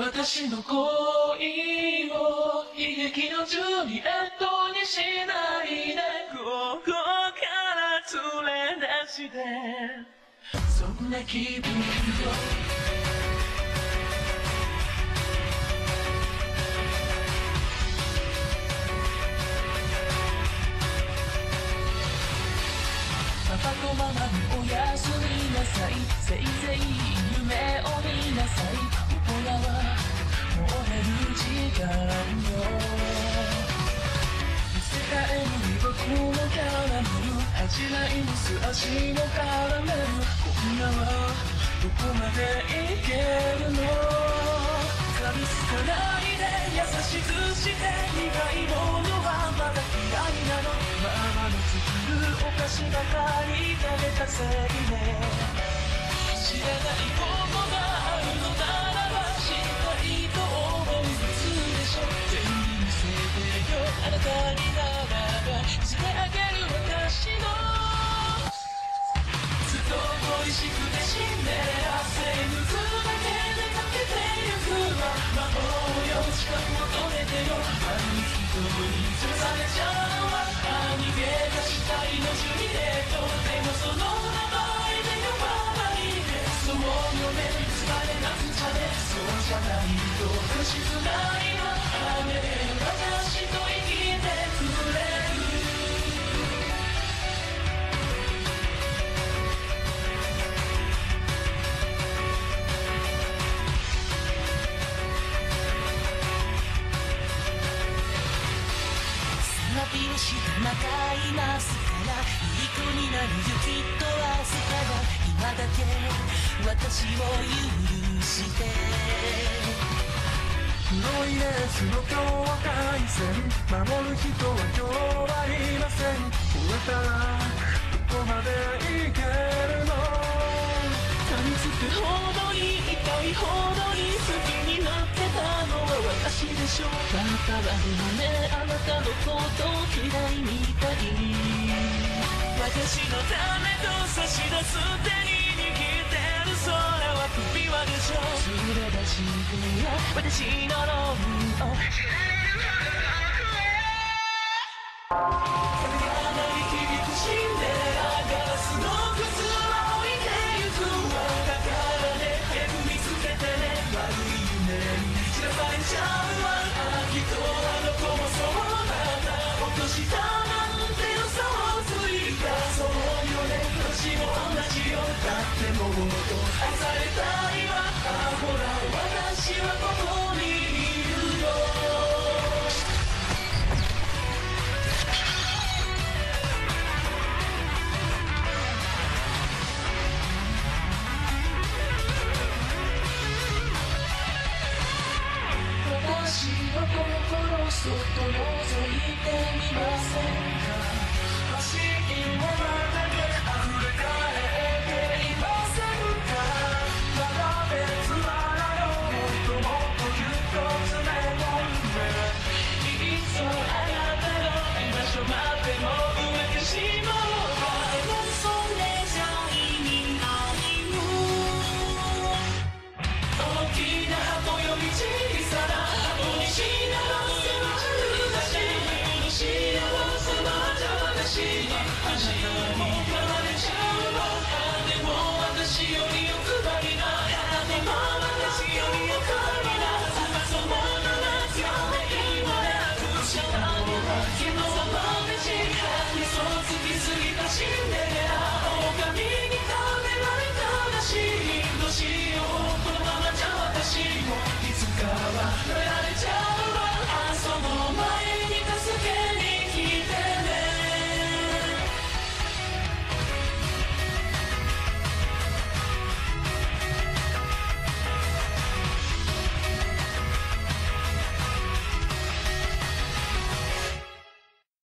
私の恋を悲劇のジュリエットにしないでここから連れ出してそんな気分よパパとママにおやすみなさい。せいぜい夢を見なさい。大人はる時間よ世界に僕のキャラメル恥じないミス足のカラメル今夜はどこまでいけるの噛みつかないで優しくして苦いものはまだ嫌いなのママの作るお菓子ばかり食べたせいね知らない潰されちゃうわ」「涙したいの名前で呼ばないで、そう呼べいつまでなんちゃでそうじゃないとまたいますからいい子になるよきっと明日から今だけ私を許して黒いレースの境界線守る人は今日はいません超えたらどこまで行けるの噛みつくほどに痛いほどに好きになってたのは私でしょだからねあなたのことないみたい私のためと差し出す手に握ってる空は首輪でしょ連れ出してよ私のロブを。知心そっと覗いてみませんか？